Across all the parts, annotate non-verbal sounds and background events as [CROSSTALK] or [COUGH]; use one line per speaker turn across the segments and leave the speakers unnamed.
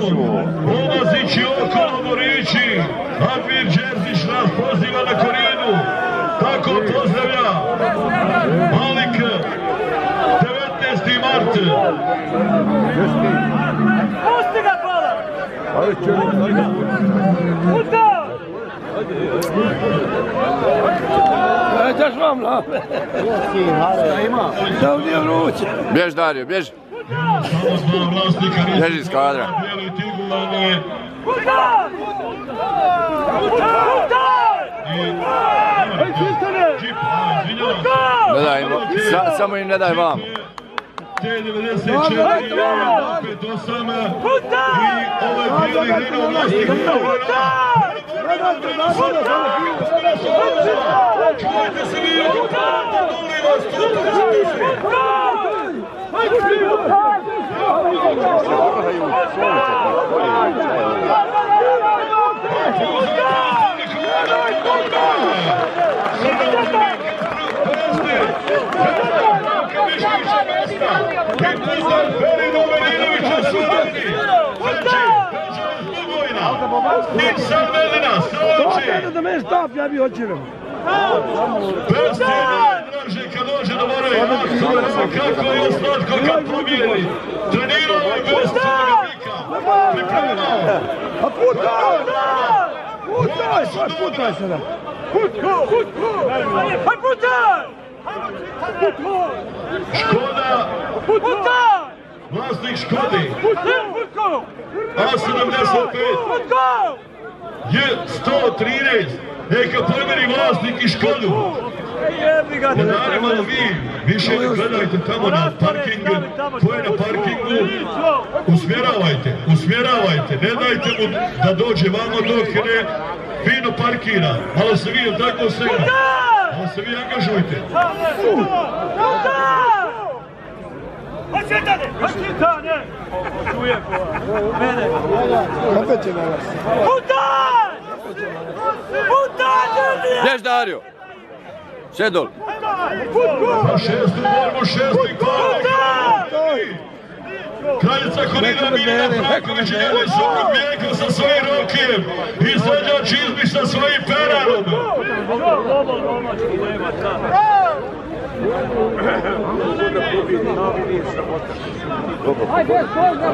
Ulazići okolo Morići, Amir Đerzić nas poziva na korinu. Tako pozdravlja Malik 19. mart.
Pusti ga pola! Puta!
Daš vam lave. Da ovdje vruće.
Bjež Dario, bjež. Bježi iz kadra.
Puta!
Ne daj sa- samo im ne daj vam.
T94 opet osama
Puta!
i ovaj bijeli vlasnik Čuvajte se vi molim vas, tu
Kada da me stop, ja bi očerom.
Najdraže Morave, kako je slatko kad pobjedi. Trenirao je bez svoga bika. Pripremao.
A putaj! Putaj, putaj sada.
Haj puta!
Škoda,
Puta!
vlasnik Škodi,
Putko!
A75
Putko!
je 113. Neka pomeri vlasnik i Škodu.
Jebi ga!
Naravno vi više ne gledajte tamo na parkingu, ko je na parkingu, usmjeravajte, usmjeravajte, ne dajte mu da dođe vamo dok ne fino parkira. Malo se vi, tako se Malo se vi angažujte.
Puta! Haj čitane! Haj čitane! Čuje ko? Mene!
Opet će na vas.
Puta! Puta! ljudi!
Bjež Dario. Šedol.
Na šestu borbu, šesti korak. Kraljica Korina Mirjana Franković i njegov suprug Mjeko sa svojim rokijem. Izvođač Izbiš sa svojim peranom.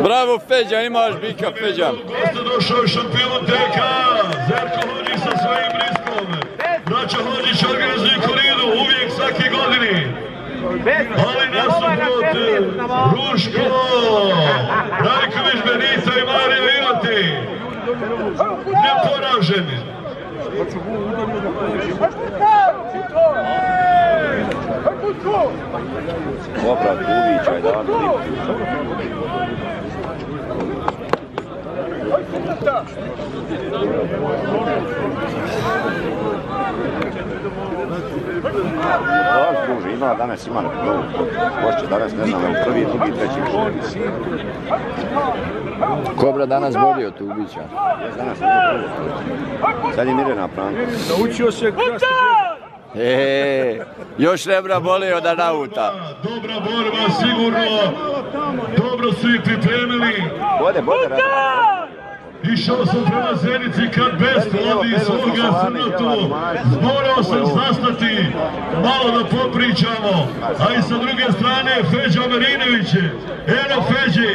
Bravo Feđa, imaš bika Feđa.
Goste došao je šampion TK, Zerko Hođić sa svojim briskom. Braća Hođić svake godini. Ali nasuprot Ruško, Rajković, Benita i Mario Iroti. Neporaženi.
Oprav Kubića je dan.
Da, druže, ima danas, ima novu. Gošće danas, ne znam, prvi, drugi, treći.
Kobra danas borio Tubića.
Danas nije prvo. Sad je Mirjana Franko.
Naučio se.
E, još rebra boli od Anauta.
Dobra borba, sigurno. Dobro su ih pripremili.
Bode, bode.
Išao sam prema Zenici kad Best vodi svoga crnotu. Morao sam zastati, malo da popričamo. A i sa druge strane Feđa Marinović. Eno Feđi,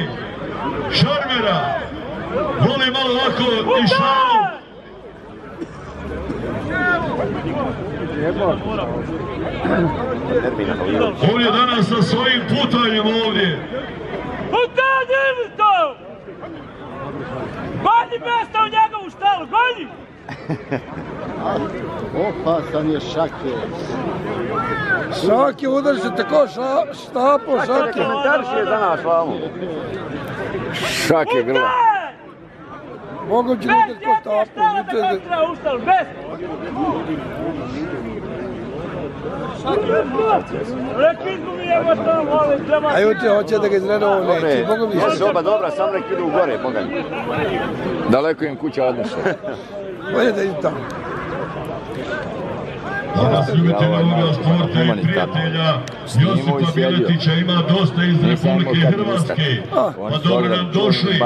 šarmera. Voli malo ovako i šalu. On je danas sa svojim putanjem ovdje.
Puta, Goni mjesta u njegovu štalu, goni! [LAUGHS]
Opasan je šake.
Šake udari se tako ša, štapo, šake.
Komentariš je za nas, vamo.
Šake grla.
Mogu će ko štapo.
štala da kontra u štalu, bez! Rekli smo mi evo što vole, džema.
A juče hoće da ga izreda ovo neće. Mogu mi
jesu oba dobra, samo nek idu u gore, Boga.
Daleko im kuća odnese. [LAUGHS]
Bolje da idu tamo.
Danas ljubitelja ovoga sporta i prijatelja Josipa Miletića ima dosta iz Republike Hrvatske. Pa dobro nam došli.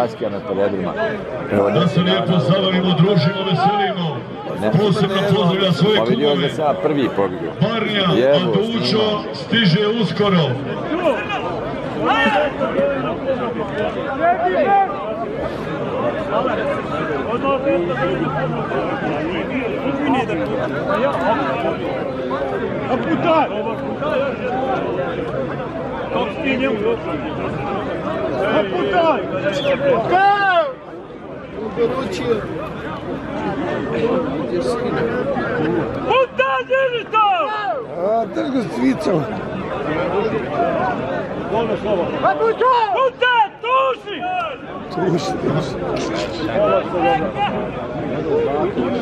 Da se lijepo zabavimo, družimo, veselimo. Posebno pozdravlja svoje
Pa vidio
klubove.
da sam ja prvi pobjegao.
Barnja,
Evo,
Adučo, stiže uskoro.
A putaj! Kako ti njemu A putaj!
Kao! Udoručio.
Putaj, drži to!
A, drgo.
Pa putaj!
Putaj, tuši!
Tuši, tuši.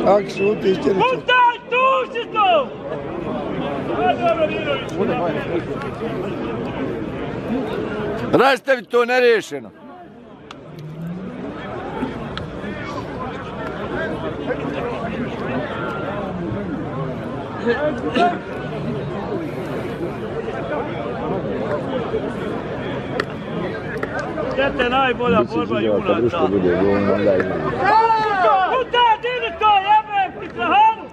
Ak šuti, išće reći.
Putaj, tuši to!
Rastavi to nerešeno.
Sjete je najbolja borba junaca. Putaj, drži to, jebem ti krahanu!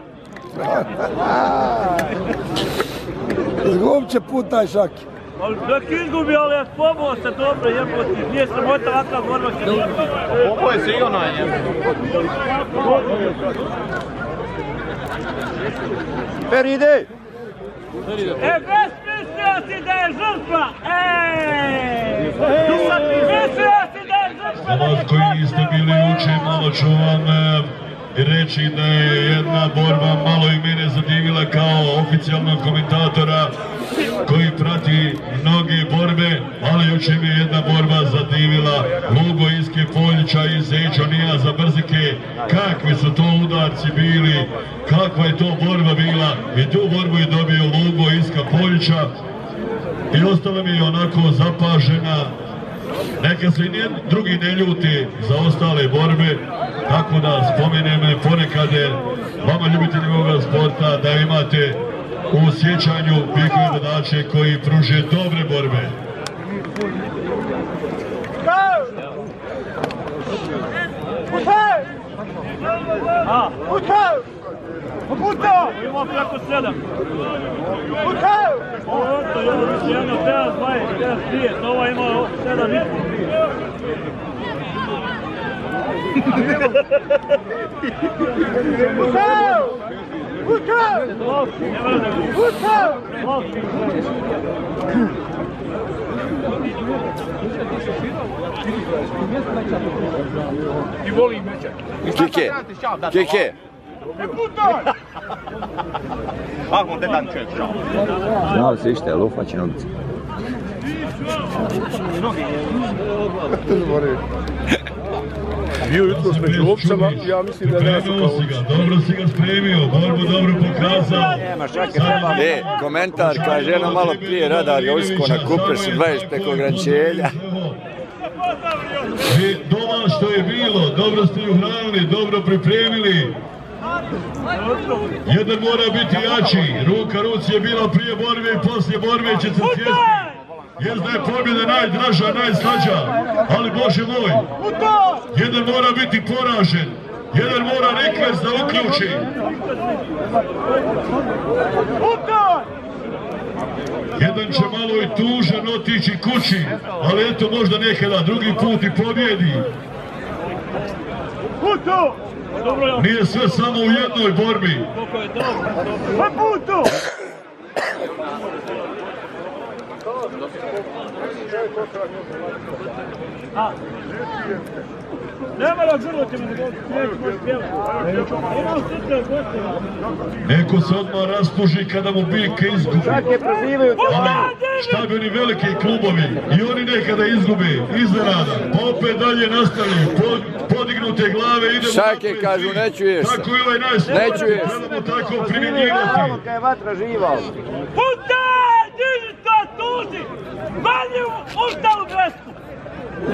Zgubće putaj šaki.
Ali dok izgubi, ali je pomao se dobro, jebote. Nije sramota ovakva borba kad izgubi.
Ovo je sigurno je.
Peride!
E, već mislio si da je žrtva! Ej! Mislio si da je žrtva!
Niste bili uče, malo ću vam reći da je jedna borba malo i mene zadivila kao oficijalnog komentatora koji prati mnoge borbe, ali juče mi je jedna borba zadivila. Lugo Iske Poljića i Zećo Nija za Brzike. Kakvi su to udarci bili, kakva je to borba bila. I tu borbu je dobio Lugo Iska Poljića i ostala mi je onako zapažena. Neka se i drugi ne ljuti za ostale borbe, tako da spomenem ponekad vama ljubitelji ovoga sporta da imate u sjećanju pikove vodače koji pruže dobre borbe.
A,
Putaj! Putaj!
ima preko sedam.
Putaj!
Ovo je to, jedno više, jedno, teraz 20, teraz 30, ova ima sedam i pol.
Putaj! Putaj! Putaj!
I volim meće.
Kike, Kike,
Kako te dan čovjek šao?
znao se ište, lufa će nogice.
Bio jutro među ovcama, ja mislim da je danas
Pripremio
kao
ga, dobro si ga spremio, borbu dobro pokazao.
E, komentar, kaže jedno malo prije radar ga usko na kupe su 20 preko ograničenja.
I doma što je bilo, dobro ste ju hranili, dobro pripremili. Jedan mora biti jači, ruka ruci je bila prije borbe i poslije borbe će se sjesti. Jest da je pobjeda najdraža, najslađa, ali Bože moj, jedan mora biti poražen, jedan mora rekvez da uključi. Jedan će malo i tužan otići kući, ali eto možda nekada drugi put i pobjedi. Nije sve samo u jednoj borbi.
koliko je dobro.
Pa puto!
Ne mora sutra gostima.
Neko se odmah rastuži kada mu biljke izgubi. Šta bi oni veliki klubovi i oni nekada izgube iznenada, pa opet dalje po- podignute glave, idemo
Šake kažu, ne čuješ se.
Tako i ovaj najslabiji,
Ne čuješ se.
trebamo tako primjenjivati.
Putaj, diži tuži! Manje u ustalu grešku!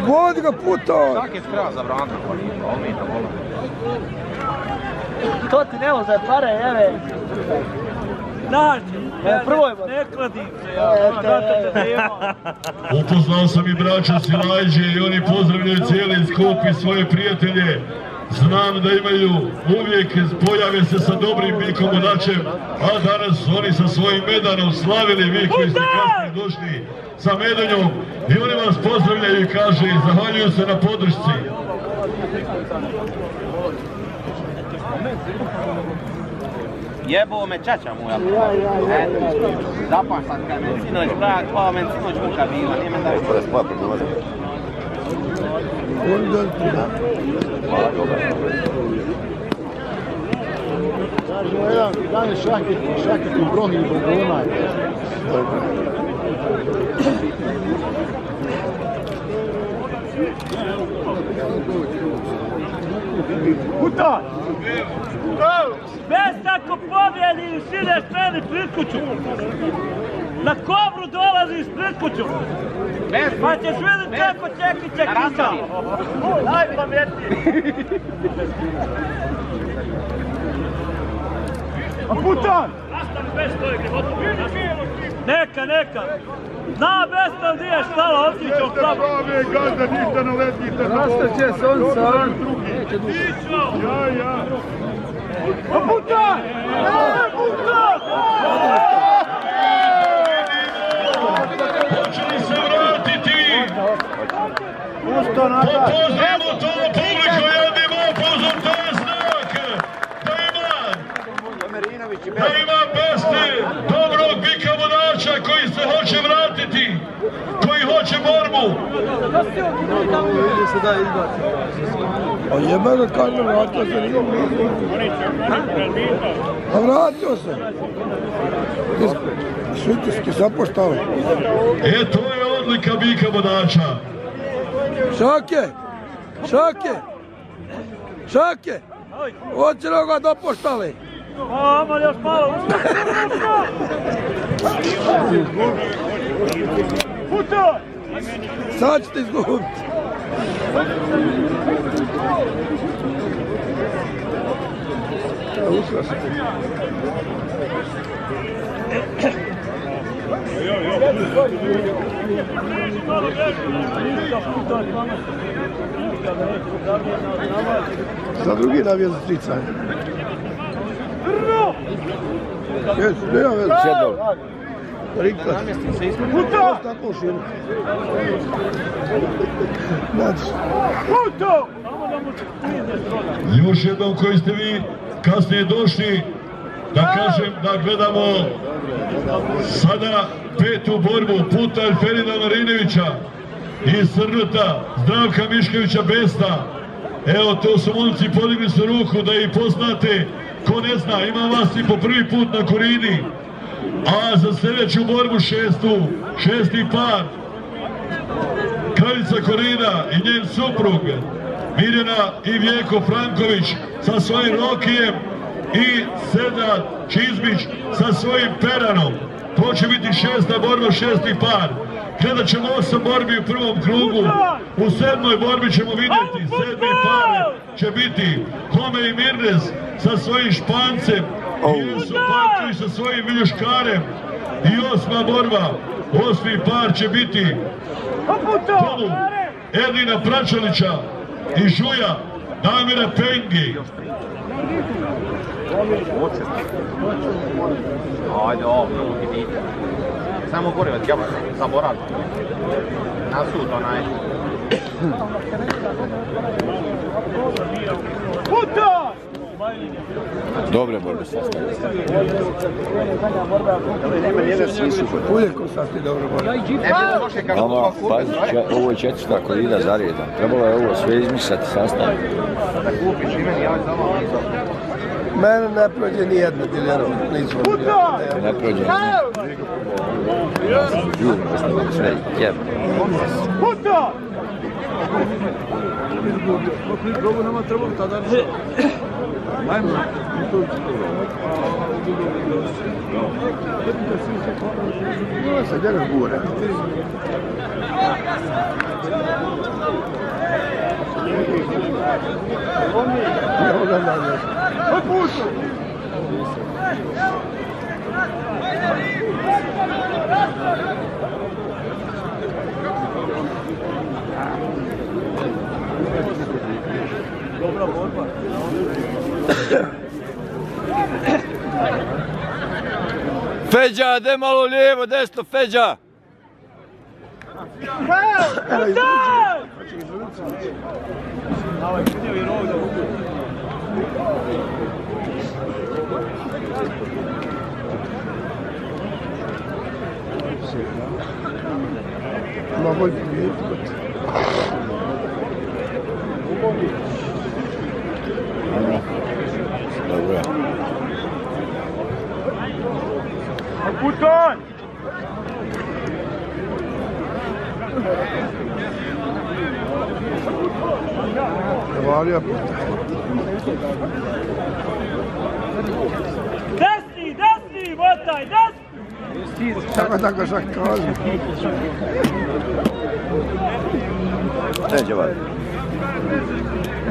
Vodi ga putaj!
Čak je skroz za vrata, pa nije, ali mi to volim.
To ti ne može pare, jeve.
Znači, ne kladim se ja, da.
Upoznao sam i braća Silajđe i oni pozdravljaju cijeli skup i svoje prijatelje. Znam da imaju uvijek, pojave se sa dobrim Mikom Odačem, a danas oni sa svojim medanom slavili vi koji ste kasnije došli sa medanjom i oni vas pozdravljaju i kaže i zahvaljuju se na podršci.
Jebo me čača moja. E, Zapaštat kad me sinoć brat, pa men sinoć muka bila, nije men da je
Prognoza. Hvala, dobro.
Kaže, jedan dan je šaket, šaket u brohi i bogonaj.
Puta!
Bez tako pobjedi i sine strani pred kuću. Na kobru dolaziš pred kuću. Pa ćeš vidjeti kako čeki će kisa. Najpametniji.
A putan!
Neka, neka. Zna Besta gdje je stala, otići u klapu.
Pravi gazda, ništa ne letite
Rastaće se on sam.
Ja, ja. A putan! A putan!
Hoće li se vratiti?
Pusto
Pa
nazad.
pozdravimo to publiku, jednim opozom, to je znak da ima da ima beste dobrog bika vodača koji se hoće vratiti, koji hoće borbu.
A jebe ga kaže, vratio se, nije. A vratio se. Svitiski zapoštali.
E, to je odlika bika vodača.
Šake! Šake! Šake! Hoće li ga dopoštali?
A, ama još malo.
Putan!
Sad ćete izgubiti. Za drugi navijez stricanje. Jes, nema veze.
Šedol.
Rikla. Tako široko. Znači,
Putan!
Još jednom koji ste vi kasnije došli, da kažem da gledamo sada petu borbu puta Ferina Marinovića i Srnuta Zdravka Miškovića Besta. Evo to su momci podigli su ruku da ih poznate. Ko ne zna, ima vas i po prvi put na korini. A za sljedeću borbu šestu, šesti par, Kraljica Korina i njen suprug Mirjana i Vjeko Franković sa svojim Rokijem i Sedat Čizmić sa svojim Peranom. To će biti šesta borba, šesti par. Gledat ćemo osam borbi u prvom krugu. U sedmoj borbi ćemo vidjeti sedmi par će biti Home i Mirnes sa svojim Špancem i Patković sa svojim Viljuškarem. I osma borba, osmi par će biti
A putan!
Tomu, Edina Pračalića i Žuja Damira Pengi.
Ajde, ovdje, idite. Samo gore, ja zaboravim. Na sud onaj.
Putan!
Dobre borbe sastavljaju.
uvijek dobro
kako
Ama, pazi, ovo je četvrta korida za redom. Trebalo je ovo sve izmišljati sastaviti.
ovo
Mene ne prođe ni jedna
Putan!
Ne prođe. Ljubno smo sve, jeb.
Putan!
Dobro nama trebalo tada Ajmo. No, se djelaš gure. Evo ga dalje.
A putan!
Feđa, de malo lijevo, desno, Feđa!
Primijeti.
Dobro je.
Puton!
Valija.
Desni, desni, motaj, desni!
Tako tako šak kaže.
Neđe vadi.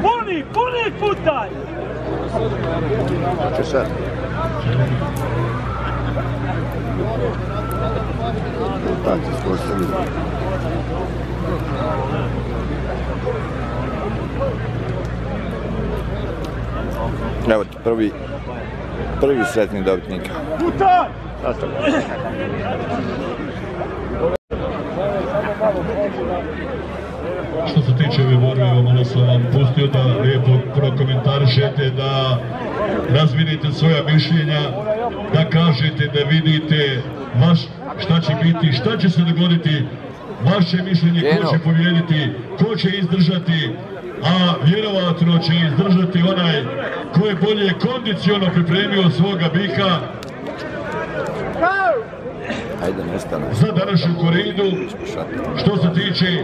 Puni, puni putaj!
Če sad. Evo ti prvi, prvi sretni dobitnika.
Puton!
Što se tiče ove borbe, evo malo sam vam pustio da lijepo prokomentarišete, da razvinite svoja mišljenja, da kažete, da vidite vaš, šta će biti, šta će se dogoditi, vaše mišljenje, ko će pobjediti, ko će izdržati, a vjerovatno će izdržati onaj ko je bolje kondiciono pripremio svoga bika
Ajde, nestane.
za današnju koridu. Što se tiče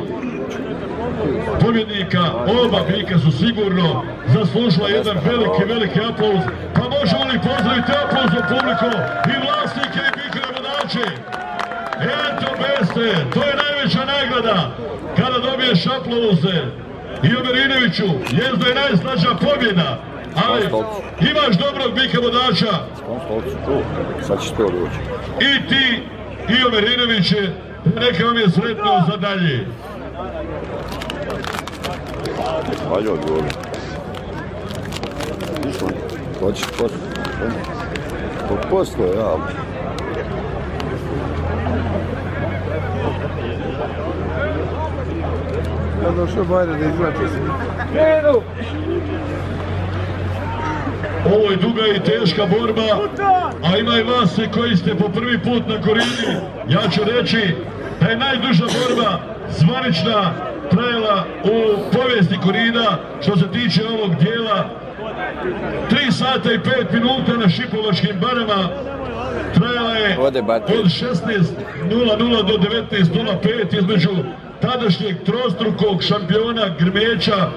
pobjednika, oba bika su sigurno zaslužila jedan veliki, veliki aplauz. Pa možemo li pozdraviti aplauzom publiku i vlasnike i nagledače? Eto beste, to je najveća nagrada kada dobiješ aplauze. I Omerinoviću, jezda je najsnaža pobjeda, ali imaš dobrog bika vodača
On stolcu tu. Sad ćeš to doći.
i ti i Omerinoviće, neka vam je sretno za dalje.
Valja odgovori. Išlo. Hoćeš posto. Po posto, ja.
Ja došao Bajra da izvlače se.
Ovo je duga i teška borba, a ima i vas koji ste po prvi put na korini. Ja ću reći da je najduža borba zvanična trajala u povijesti korida što se tiče ovog dijela. 3 sata i 5 minuta na Šipovačkim barama trajala je od 16.00 do 19.05 između tadašnjeg trostrukog šampiona Grmeća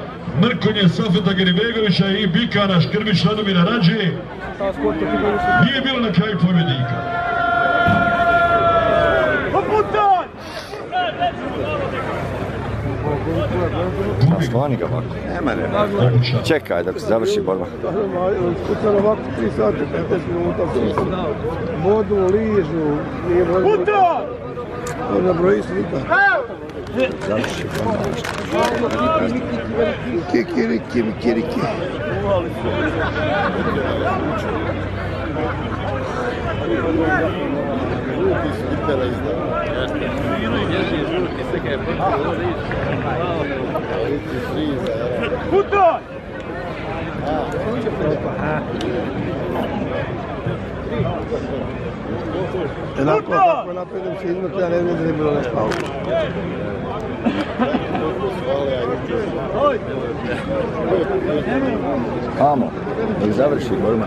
Mrkonje Safeta Geribegovića i Bikana Škrbić Radomira Rađe nije bilo na kraju pobjednika.
Puton!
Skloni ga ovako.
Nema.
Odličan.
Čekaj dok se završi borba.
Kucan ovako 3 sata, 15 minuta. Vodu, ližu.
Puton!
Možda broji slika.
Završi borba.
Kikiriki, mikiriki.
Puton!
Onako, kako napredem se iznutra, ja ne vidim da je bilo nešto malo.
Amo, nek završi borba.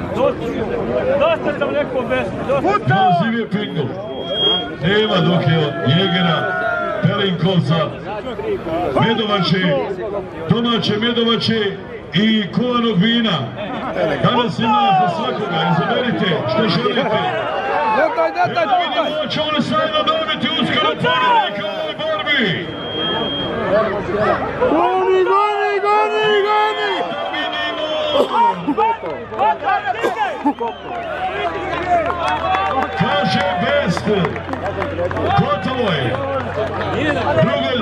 Dosta sam rekao besni, dosta.
Naziv je Pingo. Nema dok je od Jegera, Pelinkovca, Medovače, domaće Medovače i kovanog vina. Danas ima za svakoga, izaberite što želite.
Dataj, dataj, dataj!
Vidimo će oni sajno dobiti uskoro pobjednika u ovoj borbi.
Goni, goni, goni, goni!
Kaže Best. Gotovo je. Drugo